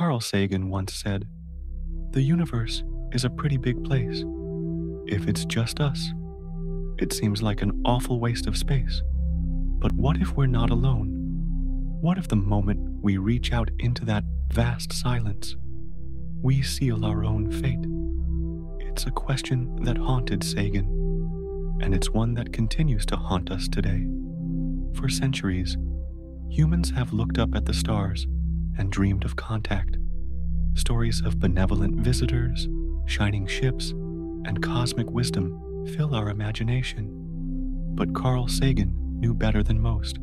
Carl Sagan once said, The universe is a pretty big place. If it's just us, it seems like an awful waste of space. But what if we're not alone? What if the moment we reach out into that vast silence, we seal our own fate? It's a question that haunted Sagan, and it's one that continues to haunt us today. For centuries, humans have looked up at the stars and dreamed of contact. Stories of benevolent visitors, shining ships, and cosmic wisdom fill our imagination. But Carl Sagan knew better than most.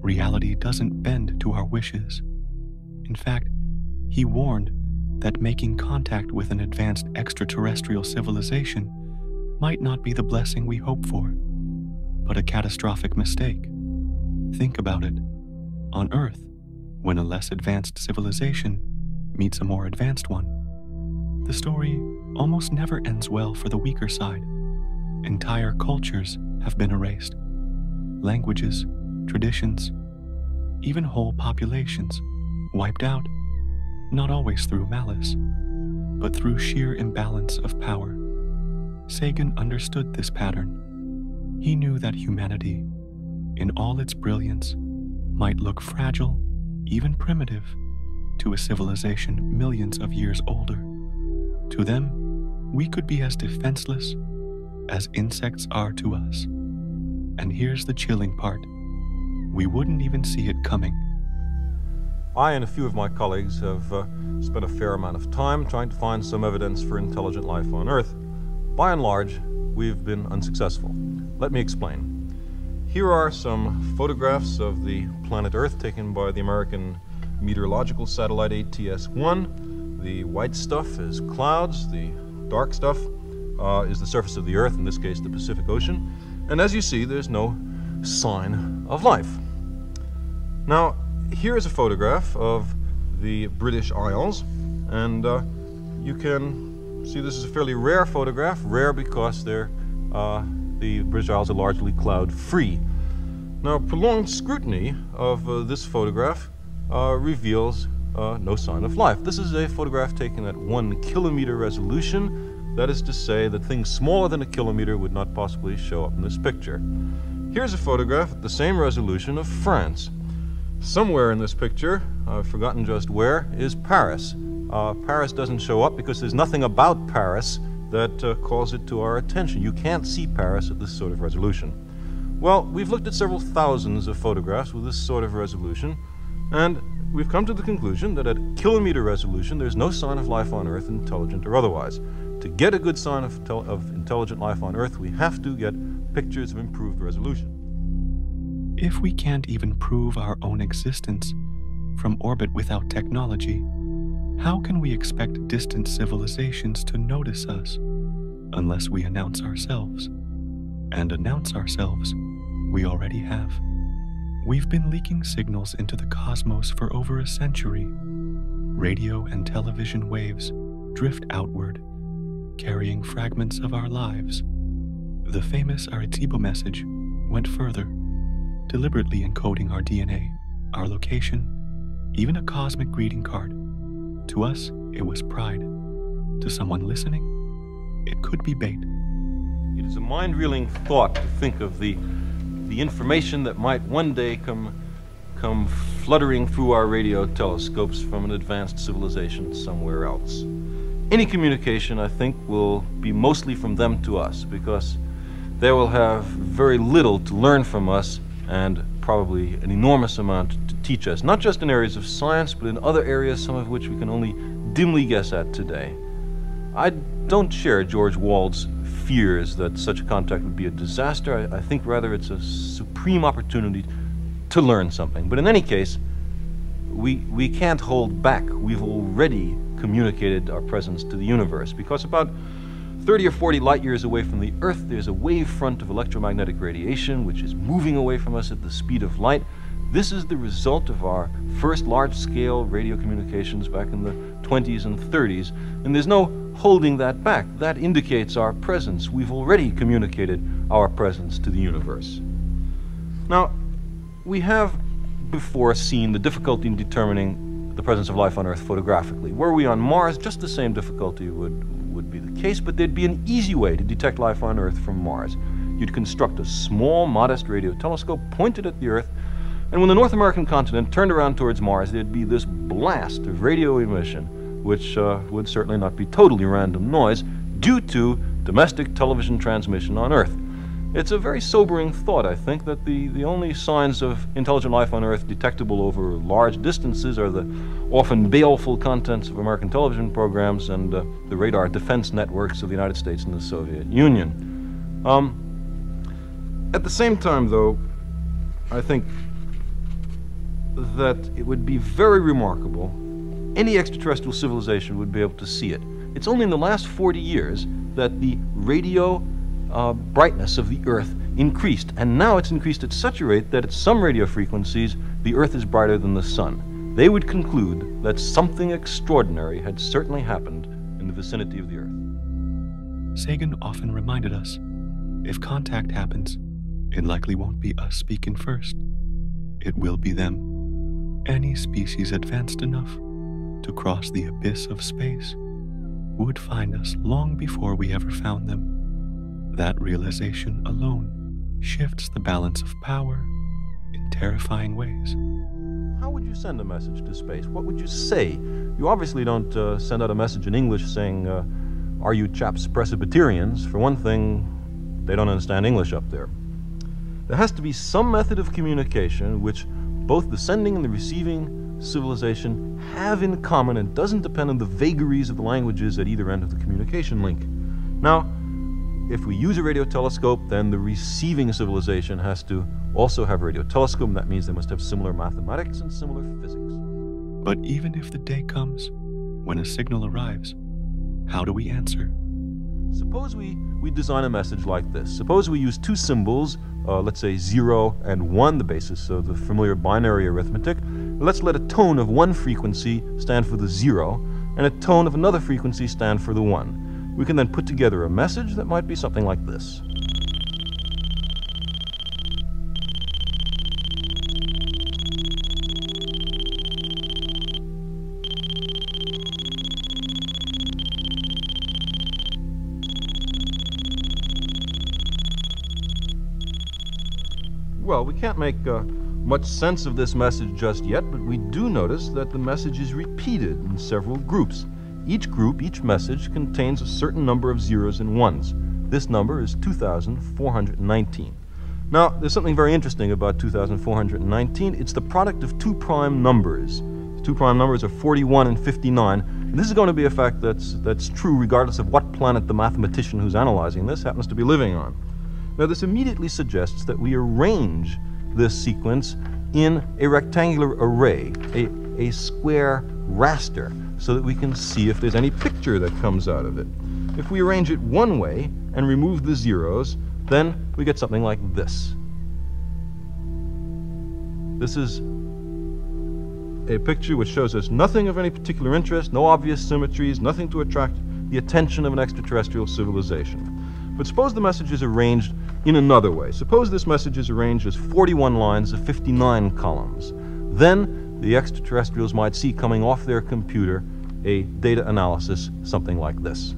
Reality doesn't bend to our wishes. In fact, he warned that making contact with an advanced extraterrestrial civilization might not be the blessing we hope for, but a catastrophic mistake. Think about it. On Earth, when a less advanced civilization meets a more advanced one, the story almost never ends well for the weaker side. Entire cultures have been erased. Languages, traditions, even whole populations wiped out, not always through malice, but through sheer imbalance of power. Sagan understood this pattern. He knew that humanity, in all its brilliance, might look fragile, even primitive, to a civilization millions of years older. To them, we could be as defenseless as insects are to us. And here's the chilling part we wouldn't even see it coming. I and a few of my colleagues have uh, spent a fair amount of time trying to find some evidence for intelligent life on Earth. By and large, we've been unsuccessful. Let me explain. Here are some photographs of the planet Earth taken by the American meteorological satellite ATS 1. The white stuff is clouds, the dark stuff uh, is the surface of the Earth, in this case the Pacific Ocean. And as you see, there's no sign of life. Now, here is a photograph of the British Isles, and uh, you can see this is a fairly rare photograph, rare because they're, uh, the British Isles are largely cloud-free. Now, prolonged scrutiny of uh, this photograph uh, reveals uh, no sign of life. This is a photograph taken at one kilometer resolution. That is to say that things smaller than a kilometer would not possibly show up in this picture. Here's a photograph at the same resolution of France. Somewhere in this picture, I've forgotten just where, is Paris. Uh, Paris doesn't show up because there's nothing about Paris that uh, calls it to our attention. You can't see Paris at this sort of resolution. Well, we've looked at several thousands of photographs with this sort of resolution, and we've come to the conclusion that at kilometer resolution, there's no sign of life on Earth, intelligent or otherwise. To get a good sign of, of intelligent life on Earth, we have to get pictures of improved resolution. If we can't even prove our own existence from orbit without technology, how can we expect distant civilizations to notice us unless we announce ourselves? And announce ourselves, we already have. We've been leaking signals into the cosmos for over a century. Radio and television waves drift outward, carrying fragments of our lives. The famous Arecibo message went further deliberately encoding our DNA, our location, even a cosmic greeting card. To us, it was pride. To someone listening, it could be bait. It is a mind reeling thought to think of the, the information that might one day come, come fluttering through our radio telescopes from an advanced civilization somewhere else. Any communication, I think, will be mostly from them to us because they will have very little to learn from us and probably an enormous amount to teach us, not just in areas of science, but in other areas, some of which we can only dimly guess at today. I don't share George Wald's fears that such a contact would be a disaster. I, I think rather it's a supreme opportunity to learn something. But in any case, we, we can't hold back. We've already communicated our presence to the universe because about 30 or 40 light years away from the Earth, there's a wave front of electromagnetic radiation which is moving away from us at the speed of light. This is the result of our first large scale radio communications back in the 20s and 30s, and there's no holding that back. That indicates our presence. We've already communicated our presence to the universe. Now, we have before seen the difficulty in determining the presence of life on Earth photographically. Were we on Mars, just the same difficulty would, would be the case, but there'd be an easy way to detect life on Earth from Mars. You'd construct a small, modest radio telescope pointed at the Earth, and when the North American continent turned around towards Mars, there'd be this blast of radio emission, which uh, would certainly not be totally random noise, due to domestic television transmission on Earth. It's a very sobering thought, I think, that the, the only signs of intelligent life on Earth detectable over large distances are the often baleful contents of American television programs and uh, the radar defense networks of the United States and the Soviet Union. Um, at the same time, though, I think that it would be very remarkable. Any extraterrestrial civilization would be able to see it. It's only in the last 40 years that the radio uh, brightness of the Earth increased, and now it's increased at such a rate that at some radio frequencies the Earth is brighter than the Sun. They would conclude that something extraordinary had certainly happened in the vicinity of the Earth. Sagan often reminded us if contact happens, it likely won't be us speaking first, it will be them. Any species advanced enough to cross the abyss of space would find us long before we ever found them. That realization alone shifts the balance of power in terrifying ways. How would you send a message to space? What would you say? You obviously don't uh, send out a message in English saying, uh, Are you chaps Presbyterians? For one thing, they don't understand English up there. There has to be some method of communication which both the sending and the receiving civilization have in common and doesn't depend on the vagaries of the languages at either end of the communication link. Now, if we use a radio telescope, then the receiving civilization has to also have a radio telescope, that means they must have similar mathematics and similar physics. But even if the day comes when a signal arrives, how do we answer? Suppose we, we design a message like this. Suppose we use two symbols, uh, let's say 0 and 1, the basis of the familiar binary arithmetic. Let's let a tone of one frequency stand for the 0, and a tone of another frequency stand for the 1. We can then put together a message that might be something like this. Well, we can't make uh, much sense of this message just yet, but we do notice that the message is repeated in several groups. Each group, each message, contains a certain number of zeros and ones. This number is 2,419. Now, there's something very interesting about 2,419. It's the product of two prime numbers. The two prime numbers are 41 and 59. And this is going to be a fact that's, that's true regardless of what planet the mathematician who's analyzing this happens to be living on. Now, this immediately suggests that we arrange this sequence in a rectangular array, a, a square raster so that we can see if there's any picture that comes out of it. If we arrange it one way and remove the zeros, then we get something like this. This is a picture which shows us nothing of any particular interest, no obvious symmetries, nothing to attract the attention of an extraterrestrial civilization. But suppose the message is arranged in another way. Suppose this message is arranged as 41 lines of 59 columns. Then the extraterrestrials might see coming off their computer a data analysis something like this.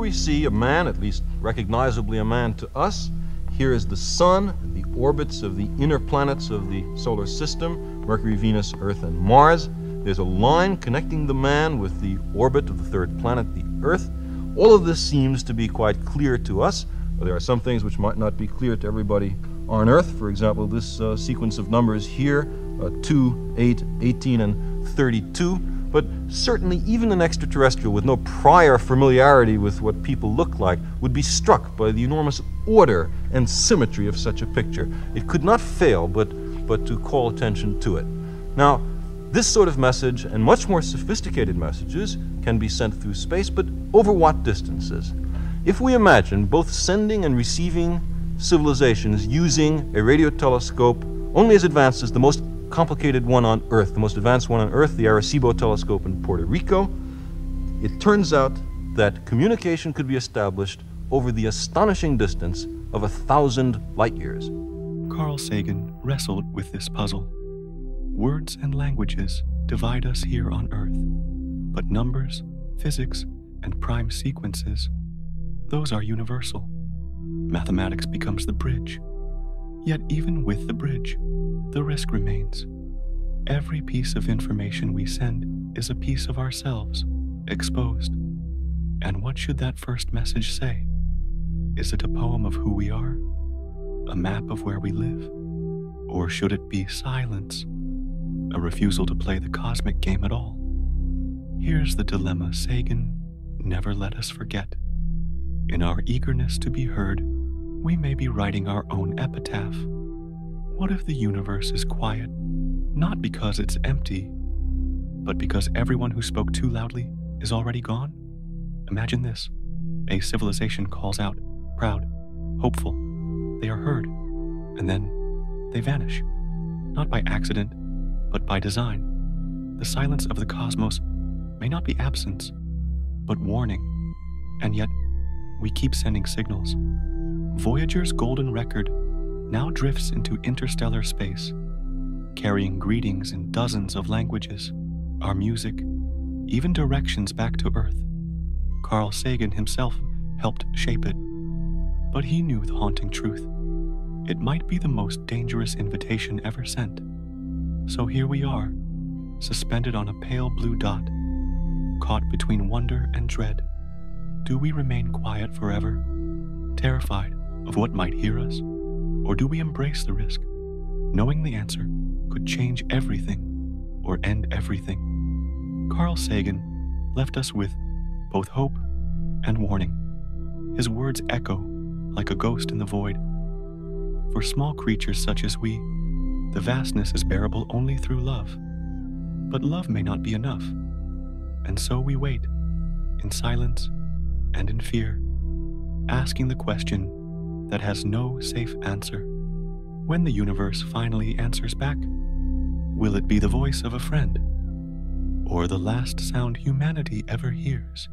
We see a man, at least recognizably a man to us. Here is the sun, the orbits of the inner planets of the solar system Mercury, Venus, Earth, and Mars. There's a line connecting the man with the orbit of the third planet, the Earth. All of this seems to be quite clear to us. There are some things which might not be clear to everybody on Earth. For example, this uh, sequence of numbers here uh, 2, 8, 18, and 32 but certainly, even an extraterrestrial with no prior familiarity with what people look like would be struck by the enormous order and symmetry of such a picture. It could not fail but, but to call attention to it. Now, This sort of message and much more sophisticated messages can be sent through space, but over what distances? If we imagine both sending and receiving civilizations using a radio telescope only as advanced as the most complicated one on Earth, the most advanced one on Earth, the Arecibo telescope in Puerto Rico, it turns out that communication could be established over the astonishing distance of a thousand light years. Carl Sagan wrestled with this puzzle. Words and languages divide us here on Earth, but numbers, physics, and prime sequences, those are universal. Mathematics becomes the bridge. Yet, even with the bridge, the risk remains. Every piece of information we send is a piece of ourselves, exposed. And what should that first message say? Is it a poem of who we are? A map of where we live? Or should it be silence? A refusal to play the cosmic game at all? Here's the dilemma Sagan never let us forget. In our eagerness to be heard, we may be writing our own epitaph. What if the universe is quiet, not because it's empty, but because everyone who spoke too loudly is already gone? Imagine this a civilization calls out, proud, hopeful. They are heard, and then they vanish. Not by accident, but by design. The silence of the cosmos may not be absence, but warning. And yet, we keep sending signals. Voyager's golden record now drifts into interstellar space, carrying greetings in dozens of languages, our music, even directions back to Earth. Carl Sagan himself helped shape it, but he knew the haunting truth. It might be the most dangerous invitation ever sent. So here we are, suspended on a pale blue dot, caught between wonder and dread. Do we remain quiet forever, terrified of what might hear us? Or do we embrace the risk, knowing the answer could change everything or end everything? Carl Sagan left us with both hope and warning. His words echo like a ghost in the void. For small creatures such as we, the vastness is bearable only through love. But love may not be enough. And so we wait, in silence and in fear, asking the question that has no safe answer. When the universe finally answers back, will it be the voice of a friend or the last sound humanity ever hears?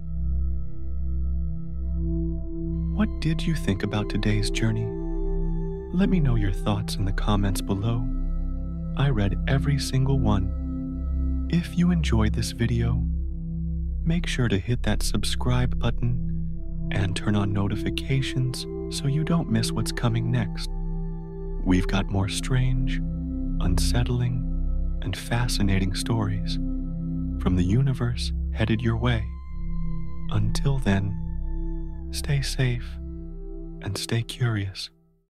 What did you think about today's journey? Let me know your thoughts in the comments below. I read every single one. If you enjoyed this video, make sure to hit that subscribe button and turn on notifications so you don't miss what's coming next. We've got more strange, unsettling, and fascinating stories from the universe headed your way. Until then, stay safe and stay curious.